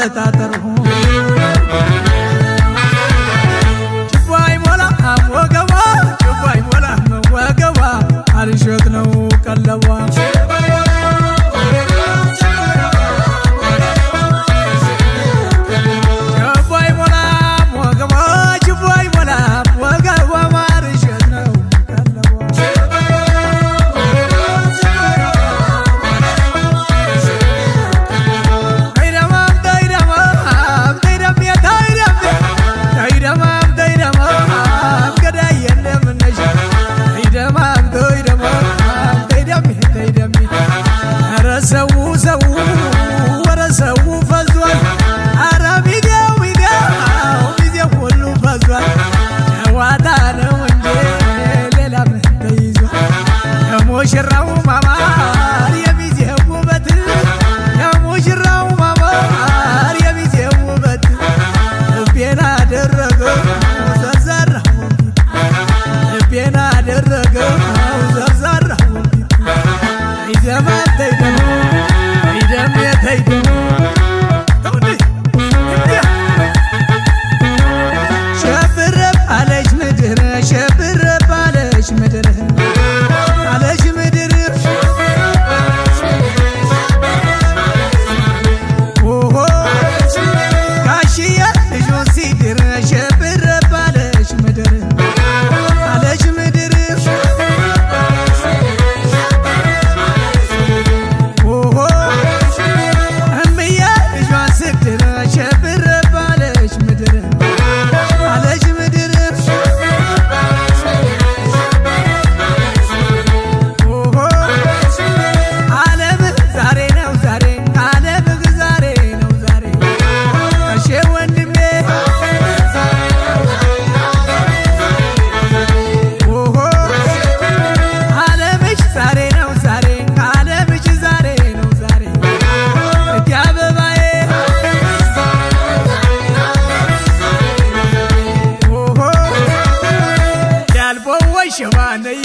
de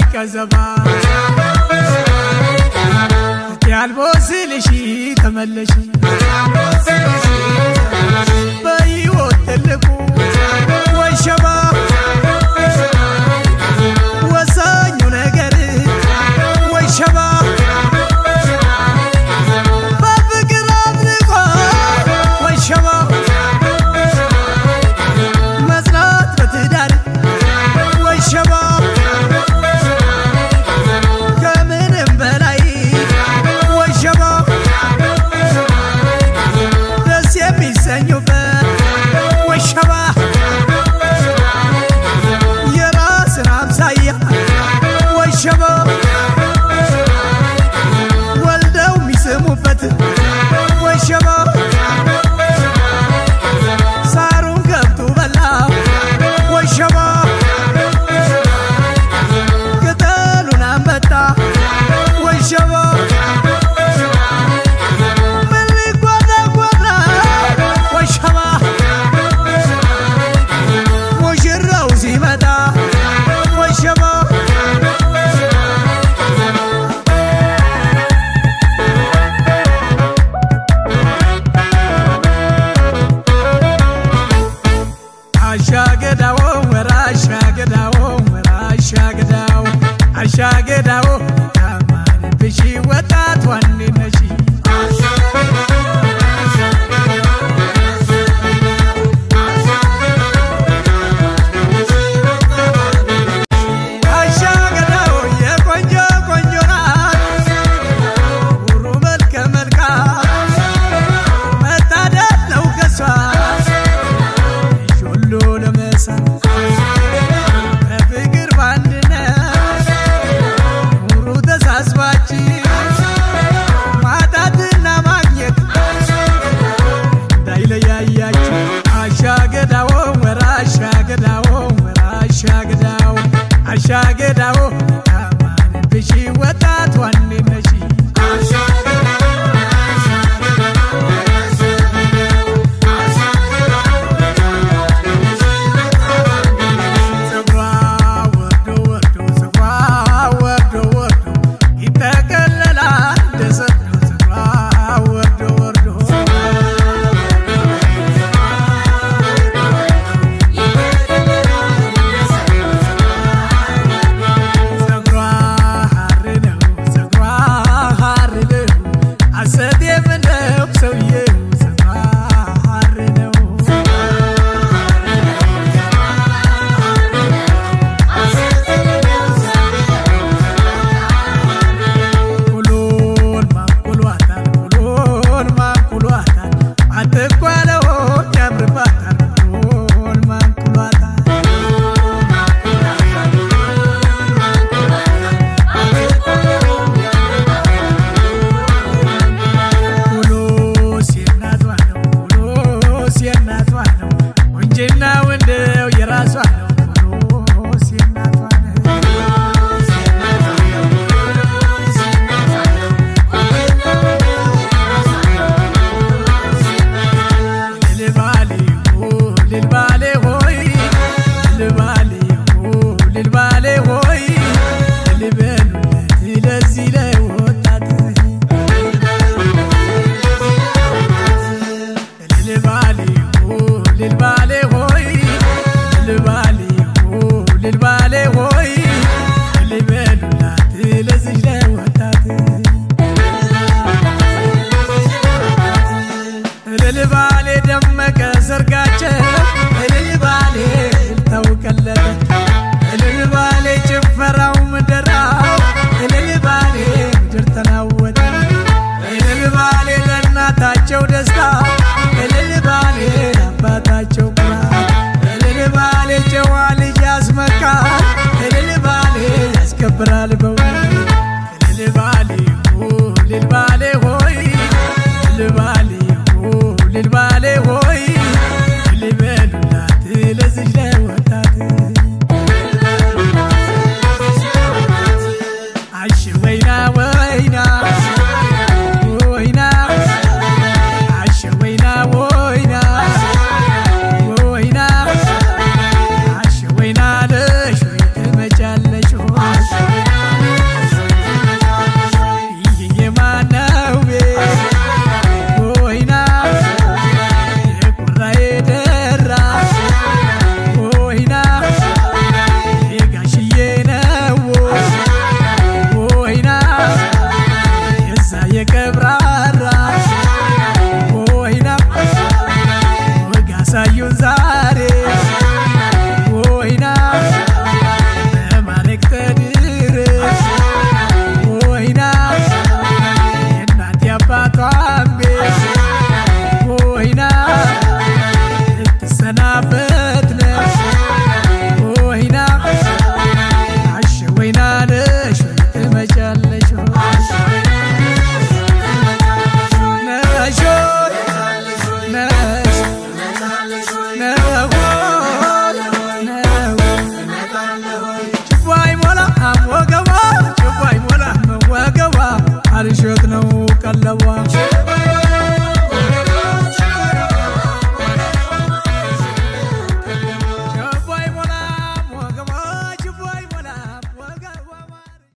لك زمان ያልቦስ ልሺ ተመለሽ በሕይወት ትልቁ ወይ ሸባ